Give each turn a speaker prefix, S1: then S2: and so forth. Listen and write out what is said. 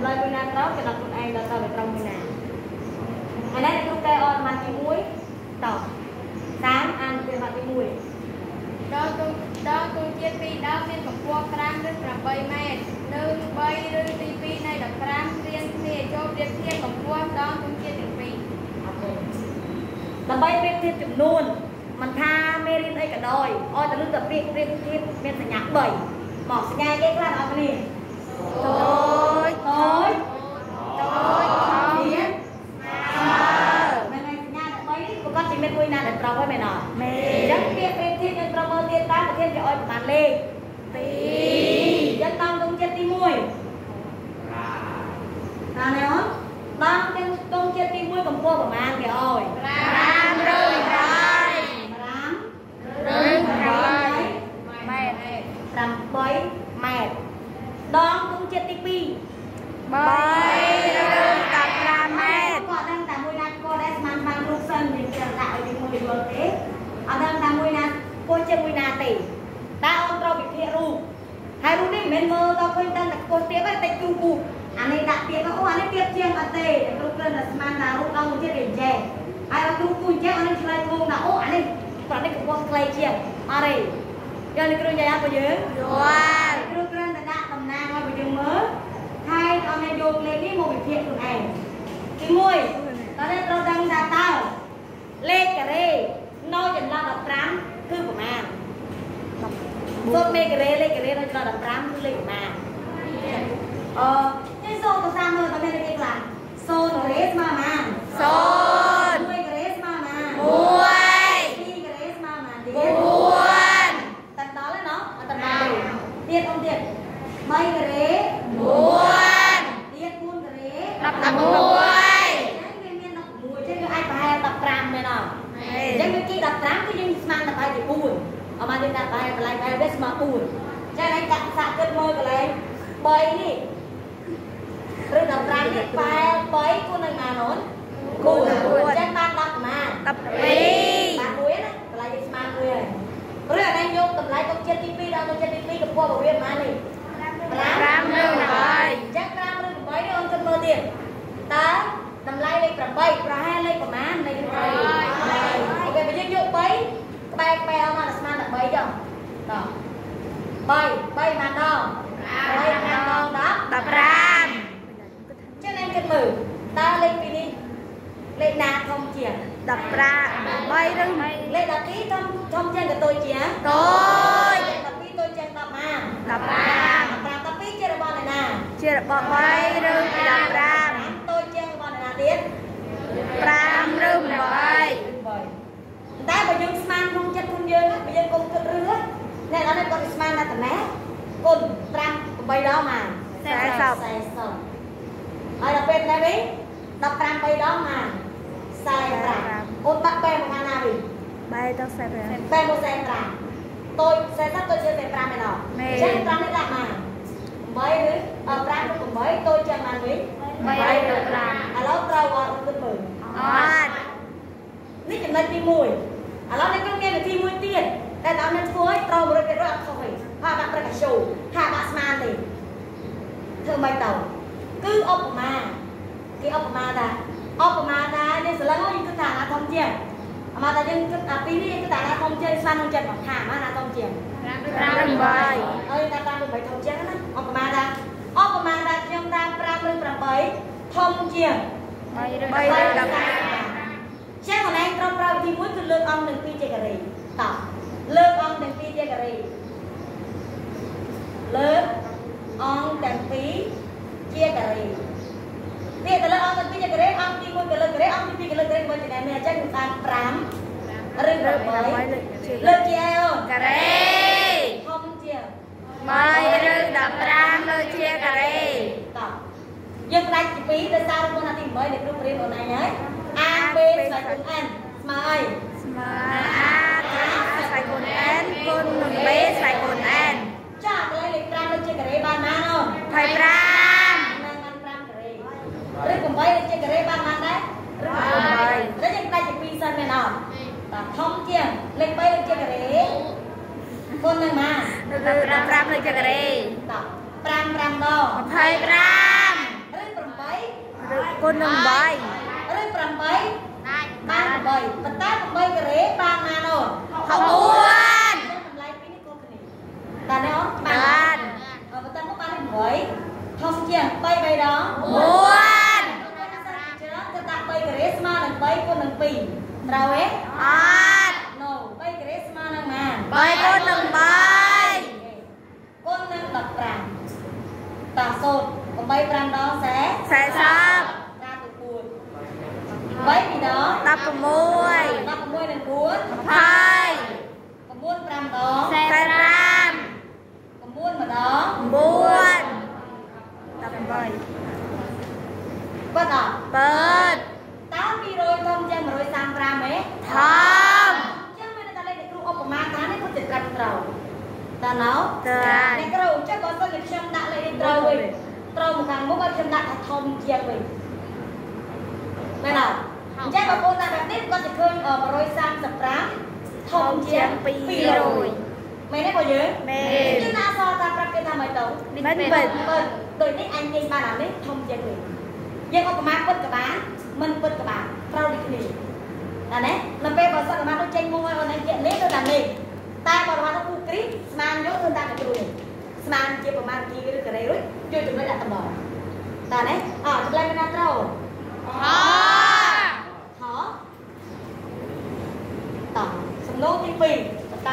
S1: ចម្លើយមួយណាត្រូវគេដល់ខ្លួនឯងដល់ទៅវាត្រង់មួយណាអានេះគ្រូកែអត់មកទី1តោះ3អានពីមកទី1
S2: ដល់ទងដល់ទងជាតិ2ដើមមានកម្ពស់5ឬ8ម៉ែត្រនៅ3ឬទី2នៃ15រៀងគ្នាចូលប្រៀបធៀបកម្ពស់ដល់ទងជាតិទាំងពីរ
S1: អរគុណដើម្បីប្រៀបធៀបចំនួនមិនថាមេរៀនអីក៏ដោយអត់ទៅលើតែប្រៀបប្រៀបធៀបមានសញ្ញា3មកសញ្ញាគេខ្លះបងប្អូនតូច តូចតូចធំមានស្មើមិនឯងសញ្ញាតែ3នេះប្រកាសជាមានមួយណាដែលត្រូវហើយមែនអត់មែនអញ្ចឹងពាក្យប្រៀបធៀបយើងត្រូវមើលទៀតតាមប្រធានគេឲ្យប្រមាណលេខ2យើងតាមទងចិត្តទី1តាមនេះអត់តាមទាំងទងចិត្តទី1កម្ពស់ប្រមាណគេឲ្យ
S2: 5ឬ
S1: 5
S2: 8ម៉ែត្រ
S1: 8ម៉ែត្រដងទងជាតិទី2
S2: 3ឬ15ម៉ែត្រ
S1: គាត់ដឹងតែមួយណាគាត់ដែរស្មានបានរូបសិនយើងចាំដាក់ឲ្យវាមួយយល់ទេអត់ដឹងតែមួយណាពោះជាមួយណាទេតើអូនត្រូវវិភាគរូបហើយរូបនេះមិនមែនមើលដល់ឃើញតែខ្ពស់ ទៀតទេតិចទូពូអានេះដាក់ទៀតអូអានេះទៀតជាងអត់ទេគ្រូគ្រាន់តែស្មានថារូបដល់មួយទៀតវាអញ្ចេះហើយដល់គ្រូពូអញ្ចេះអានេះឆ្លើយធំថាអូអានេះគាត់នេះកម្ពស់ខ្លីជាងអត់ទេយកនេះគ្រូនិយាយឲ្យយើង
S2: យល់
S1: គ្រូគ្រាន់តែដាក់តំណាងឲ្យយើងមើលហើយអត់អ្នកយកលេខនេះមកវិភាគខ្លួនឯងទី1តើអ្នកត្រូវដឹងថាតើលេខការ៉េនៅចន្លោះ15គឺប្រមាណសូត្រមេការ៉េលេខការ៉េនៅចន្លោះ15គឺលេខប្រមាណ អឺនេះសូត្រភាសាមើលតើមានលេខខ្លះសូត្រការ៉េស្មើប៉ុន្មាន
S2: សូត្រ
S1: 1ការ៉េស្មើប៉ុន្មាន
S2: 1
S1: 2ការ៉េស្មើប៉ុន្មានទៀត
S2: 4
S1: តាន់ដល់ហើយណោះអត់តាន់ដល់ទេទៀតអ៊ំទៀត3ការ៉េ
S2: 4
S1: ទៀត4ការ៉េ
S2: 11
S1: ចឹងវាមាន16ចឹងវាអាចប្រហែល15មែនអត់អញ្ចឹងវាគី15គឺយើងស្មានតែប្រហែលជា4អមយើងដាក់ប្រហែលកន្លែងប្រហែលវាស្មើ4ចឹងឯងដាក់សាក់គិតមើលកន្លែង3នេះ ឬ15នេះប្រហែល3គូនឹងណានោះគូចឹងបាន10ប្រមាណ
S2: 12
S1: បានមួយណាតម្លៃយើងស្មើមួយហើយឬអានេះយកតម្លៃទុកចិត្តទី2ដល់ទុកចិត្តទី2កម្ពស់របស់វាប្រហែលនេះ5
S2: 5ឬ8
S1: ចឹង5ឬ8នេះអូនគិតមើលទៀតតើតម្លៃលេខ8ប្រហែលលេខប្រមាណលេខ8អូខេបើយើងយក3ក្បែរក្បែរមកស្មើតែ3ចុះតោះ3 3ម៉ានដង3ម៉ានដង10
S2: 15
S1: ចឹងឯងគិត មើលតើលេខពីនេះលេខណាធំជាង
S2: 15 3ឬ
S1: លេខ12ធំធំជាងក៏តូចជាង
S2: តូច
S1: លេខ12តូចជាង10ម៉ាន
S2: 15
S1: 5 12ជារបស់អ្នកណា
S2: ជារបស់3ឬ15
S1: តូចជាងរបស់អ្នកណាទៀត
S2: 5ឬ8
S1: តែបើយើងស្មានក្នុងចិត្តខ្លួនយើងបើយើងកុំគិតរឿងអ្នកនរគាត់ស្មានតែតំណែគុណ5 8ដងមក
S2: 40
S1: 40 ហើយដល់ពេលណាវិញ15 3ដងមក45អូនបាក់បែមកខាងណាវិញ
S2: 3ទៅ45
S1: បែមក45តូច40តូចជាង45មែនអត់
S2: មែន
S1: ចឹង5នេះដាក់មក8ឬ5ឬ8តូចជាងបានវិញ
S2: 3ឬ5
S1: ឥឡូវត្រូវអត់គិតមើល
S2: អត់
S1: នេះចំណុចទី1ឥឡូវនេះគឺមានវិធីមួយទៀតតែតើអ្នកធ្វើឲ្យត្រូវ100%អត់ខុសទេហើយបាក់ប្រកាសូថាបាក់ស្មានទេធ្វើមិនទៅ គឺឧបមាគេឧបមាថាឧបមាថាយើងស្រឡឹងយើងគិតថាអាធំជាងអាមកតែយើងគិតអាពីរនេះយើងគិតថាអាធំជាងស្មានក្នុងចិត្តមកថាអាណាធំជាង
S2: 5ឬ8
S1: ហើយថាតាម8ធំជាងណាឧបមាថាឧបមាថាខ្ញុំតាម5ឬ8ធំជាង
S2: 3ឬ
S1: 3
S2: 15
S1: ចឹងកន្លែងត្រូវប្រើវិធីមួយគឺលើកអង្គនឹង2ជាការ៉េតោះលើកអង្គទាំង2ជាការ៉េលើកអង្គទាំង 2ជាការ៉េនេះទៅលើកអង្គទាំង2ជាការ៉េអង្គទី1ក៏លើកការ៉េអង្គទី2ក៏លើកការ៉េបើចំណែនមានអញ្ចឹងគឺបាន5ឬ8លើកជាអីអូន
S2: ការ៉េ
S1: ធំជាង
S2: 3ឬ15លើជាការ៉េ
S1: តោះយើងផ្ដាច់ទី2ដោយសារមុនអាទី8នៃគ្រូរៀនអូនឯងហើយ A B ស្វ័យគុណ N ស្មើអី
S2: ស្មើ A ស្វ័យគុណ n គុណនឹង B ស្វ័យគុណ n
S1: ចាកន្លែងលេខ5ដូចជាការ៉េបានបានអូន
S2: 25
S1: នឹងបាន5ការ៉េឬ 8ដូចជាការ៉េបានបានដែរឬ8តែយើងដាច់ជា2សិនមែនអត់បាទធំជាងលេខ3ដូចជាការ៉េគុណនឹងបាន
S2: គឺ15លើជាការ៉េ
S1: តោះ5 5ដង
S2: 25
S1: ឬ
S2: គុណនឹង3
S1: ឬ8បាន8ប៉ុន្តែ8ការ៉េបានណាណូ
S2: 6
S1: តម្លៃពីរនេះក៏គ្នាតាណូបាន
S2: បាន
S1: អឺប៉ុន្តែមកបាន8ថោះជាង3 3ដង
S2: 4
S1: ច្រើនទៅដាក់3ការ៉េស្មើនឹង3គុណនឹង2 ត្រូវទេ
S2: អត់
S1: ណូ3ការ៉េស្មើនឹងប៉ុន្មាន
S2: 3គុណនឹង3
S1: គុណនឹង15តាសូត្រ8 5ដងសែ
S2: 40
S1: តាមទៅ4 3ពីដង
S2: 16
S1: 16នឹង4
S2: 20
S1: 9 5ដង
S2: 45
S1: 9ម្ដង
S2: 9 18
S1: ប៉ុណ្ណោះ
S2: បើត
S1: តើ200ធំជាង135ហ៎
S2: ធំ
S1: ចឹងមានតែលេខគ្រូឧបមាថានេះគាត់ទៅកាត់ត្រូវតើណោ
S2: ចា
S1: អ្នកគ្រូចឹងគាត់គាត់ឲ្យខ្ញុំដាក់លេខនេះត្រូវវិញត្រូវមកខាងមុខឲ្យខ្ញុំដាក់ថាធំជាងវិញមែនអត់អញ្ចឹងបងប្អូនតាមបែបនេះគាត់ទៅឃើញ135ធំជាង200មែនទេបងយើង
S2: មែន
S1: យើងណាអសតាមប្រាប់គេថាមិនទៅ
S2: មែន
S1: មែនដូចនេះអញនិយាយបានអានេះធំជាងនេះយើងឧបមាពិតក៏បានមិនពិតក៏បានត្រូវដូចគ្នា ណាណានៅពេលបើសិនរបស់នោះចេញមួយអូនឯងជានេះទៅតាមនេះតែបើរបស់នោះគូគ្រីស្មានយកទៅតាមគ្រូនេះស្មានជាប្រមាណគីឬការ៉េរួចយកចំណុចដាក់តំណតាណាអត់ចម្លែកណាត្រូវ
S2: ហ
S1: ហតសំណួរទី2បន្ត